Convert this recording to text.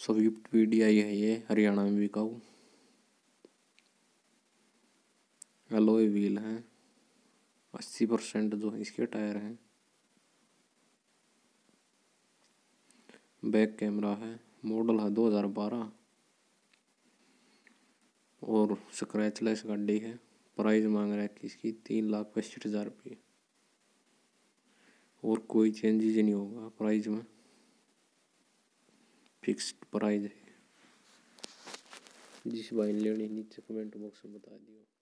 Swift वीडियाई है ये, हरियाणा में बिकाऊ एलोए व्हील है। अस्सी परसेंट जो इसके टायर हैं। बैक कैमरा है। मॉडल है 2012 और स्क्रैचलेस गाड़ी है। प्राइस मांग रहा है किसकी तीन लाख पैंसठ हज़ार रुपये। और कोई चेंजेज नहीं होगा प्राइस में। फिक्स्ड प्राइज है। जिस भाई ने लेनी नीचे कमेंट बॉक्स में बता दियो।